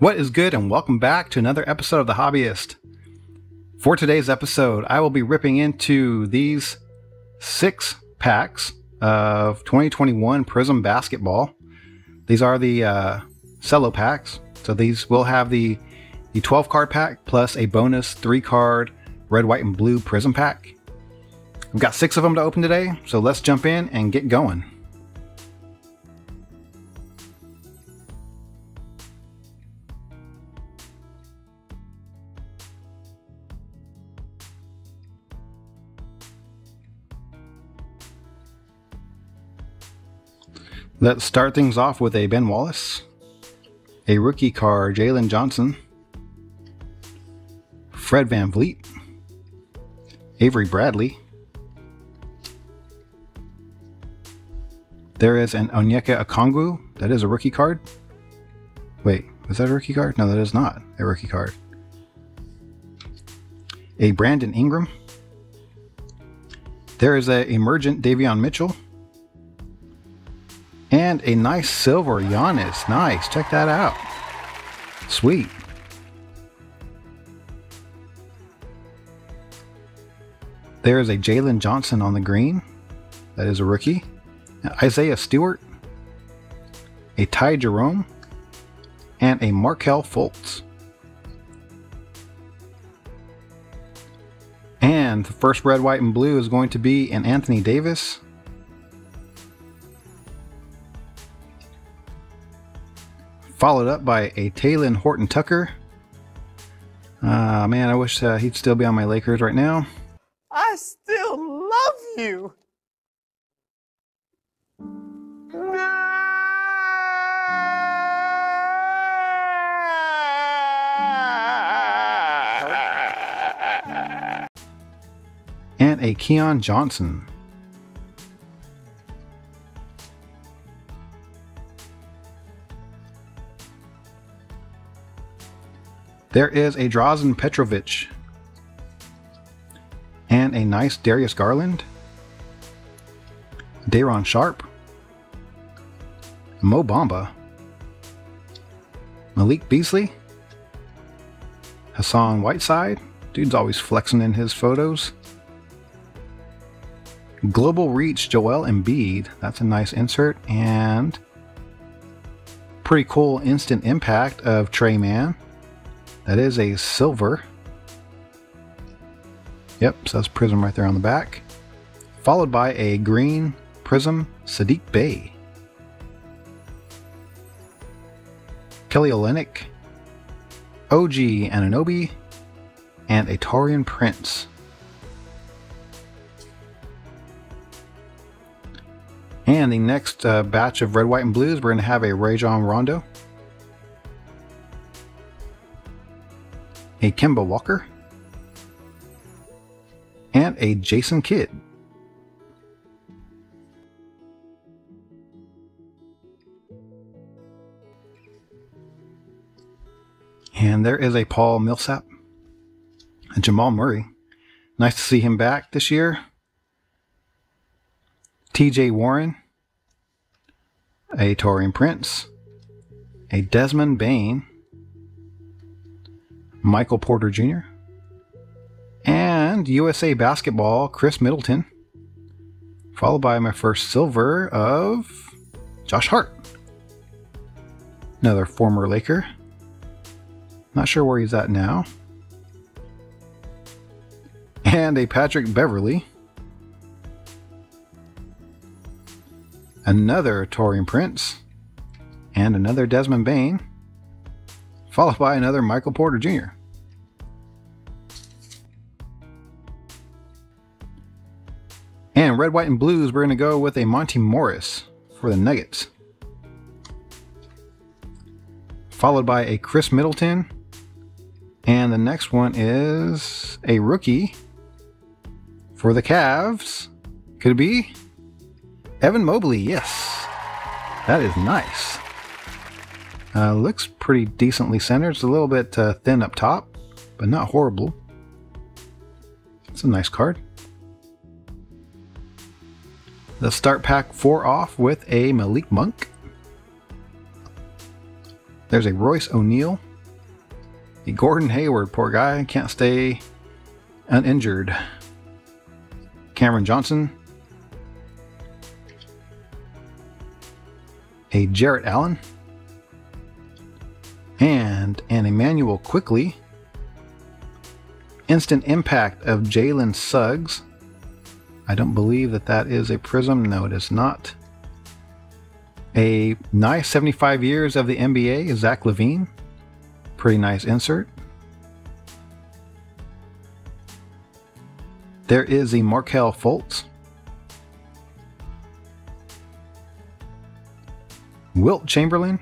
What is good, and welcome back to another episode of The Hobbyist. For today's episode, I will be ripping into these six packs of 2021 Prizm Basketball. These are the uh, cello packs, so these will have the the 12 card pack plus a bonus three card red, white, and blue Prizm pack. We've got six of them to open today, so let's jump in and get going. Let's start things off with a Ben Wallace, a rookie card, Jalen Johnson, Fred VanVleet, Avery Bradley. There is an Onyeka Okongwu. That is a rookie card. Wait, is that a rookie card? No, that is not a rookie card. A Brandon Ingram. There is a emergent Davion Mitchell. And a nice silver Giannis. Nice. Check that out. Sweet. There is a Jalen Johnson on the green. That is a rookie. Isaiah Stewart. A Ty Jerome. And a Markelle Fultz. And the first red, white, and blue is going to be an Anthony Davis. Followed up by a Talen Horton Tucker. Ah, uh, man, I wish uh, he'd still be on my Lakers right now. I still love you. And a Keon Johnson. There is a Drazen Petrovic. And a nice Darius Garland. Day'Ron Sharpe, Mo Bamba. Malik Beasley. Hassan Whiteside. Dude's always flexing in his photos. Global Reach Joel Embiid. That's a nice insert. And pretty cool instant impact of Tre Mann. That is a silver. Yep, that's Prizm right there on the back. Followed by a green Prizm Saddiq Bey. Kelly Olynyk, OG Anunoby, and a Taurean Prince. And the next uh, batch of red, white, and blues, we're going to have a Rajon Rondo. A Kemba Walker, and a Jason Kidd. And there is a Paul Millsap, a Jamal Murray. Nice to see him back this year. TJ Warren, a Taurean Prince, a Desmond Bane, Michael Porter Jr., and USA Basketball Khris Middleton, followed by my first silver of Josh Hart. Another former Laker. Not sure where he's at now. And a Patrick Beverley. Another Taurean Prince. And another Desmond Bane. Followed by another Michael Porter Jr. And red, white, and blues, we're going to go with a Monte Morris for the Nuggets. Followed by a Khris Middleton. And the next one is a rookie for the Cavs. Could it be? Evan Mobley, yes. That is nice. Uh, looks pretty decently centered. It's a little bit uh, thin up top, but not horrible. It's a nice card. Let's start pack four off with a Malik Monk. There's a Royce O'Neale A Gordon Hayward, poor guy, can't stay uninjured. Cameron Johnson. A Jarrett Allen. And an Immanuel Quickley. Instant impact of Jalen Suggs. I don't believe that that is a prism. No, it is not. A nice 75 years of the NBA, Zach LaVine. Pretty nice insert. There is a Markelle Fultz. Wilt Chamberlain.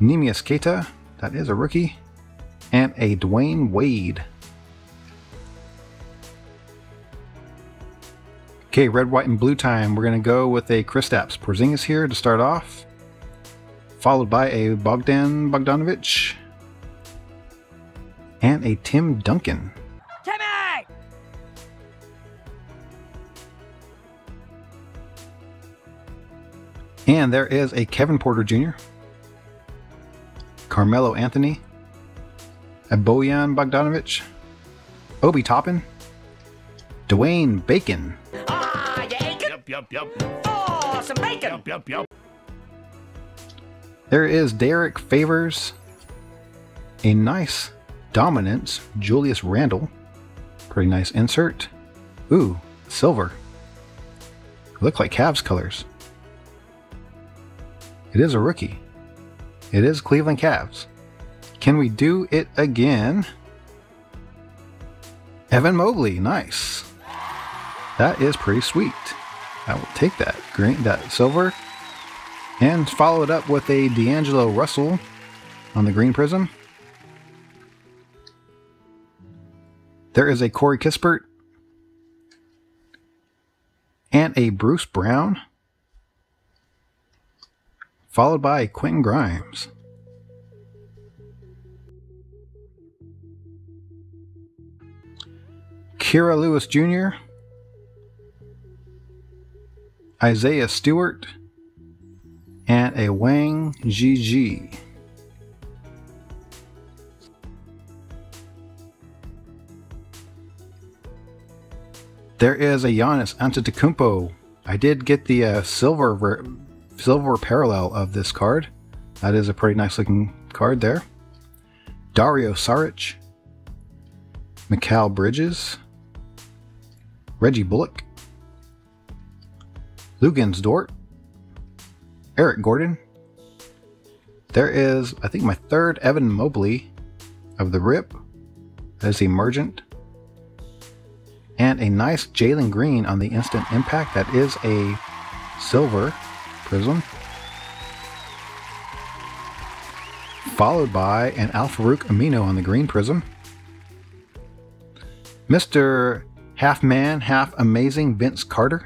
Neemias Queta, that is a rookie. And a Dwyane Wade. Okay, red, white, and blue time. We're going to go with a Kristaps Porzingis here to start off, followed by a Bogdan Bogdanovic and a Tim Duncan. Timmy! And there is a Kevin Porter Jr., Carmelo Anthony, a Bojan Bogdanovic, Obi Toppin, Dwayne Bacon, yup, yup. Oh, some bacon. Yup, yup, yup. There is Derrick Favors. A nice dominance, Julius Randle. Pretty nice insert. Ooh, silver. Look like Cavs colors. It is a rookie. It is Cleveland Cavs. Can we do it again? Evan Mobley, nice. That is pretty sweet. I will take that green, that silver, and follow it up with a D'Angelo Russell on the green prism. There is a Corey Kispert and a Bruce Brown, followed by Quentin Grimes. Kira Lewis Jr. Isaiah Stewart, and a Wang Zhizhi. There is a Giannis Antetokounmpo. I did get the uh, silver silver parallel of this card. That is a pretty nice looking card there. Dario Saric, Mikal Bridges, Reggie Bullock, Luguentz Dort, Eric Gordon. There is, I think, my third Evan Mobley of the RIP as Emergent. And a nice Jalen Green on the Instant Impact. That is a silver prism. Followed by an Al-Farouq Aminu on the green prism. Mr. Half Man, Half Amazing Vince Carter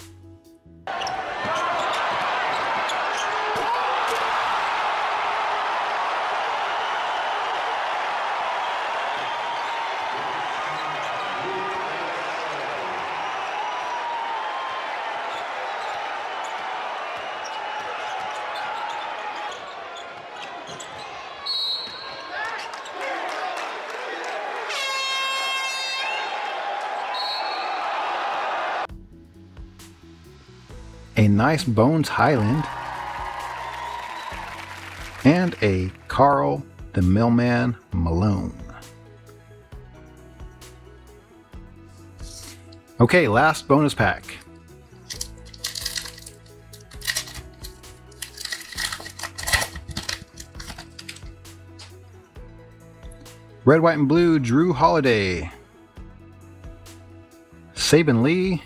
a nice Bones Hyland, and a Karl the Mailman Malone. Okay, last bonus pack. Red, white, and blue, Jrue Holiday. Saben Lee,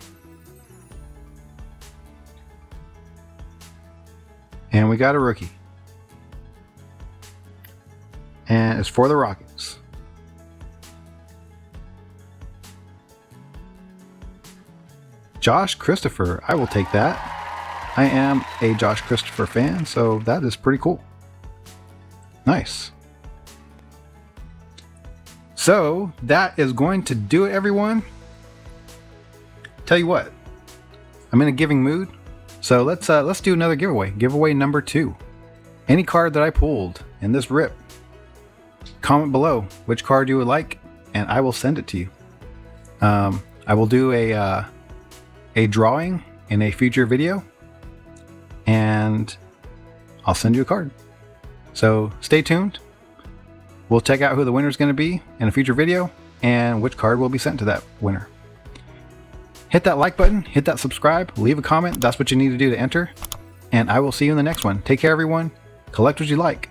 And we got a rookie. And it's for the Rockets. Josh Christopher, I will take that. I am a Josh Christopher fan, so that is pretty cool. Nice. So that is going to do it, everyone. Tell you what, I'm in a giving mood. So let's uh, let's do another giveaway. Giveaway number two. Any card that I pulled in this rip comment below which card you would like, and I will send it to you. Um, I will do a uh, a drawing in a future video, and I'll send you a card. So stay tuned. We'll check out who the winner is going to be in a future video, and which card will be sent to that winner. Hit that like button, hit that subscribe, leave a comment. That's what you need to do to enter. And I will see you in the next one. Take care, everyone. Collect what you like.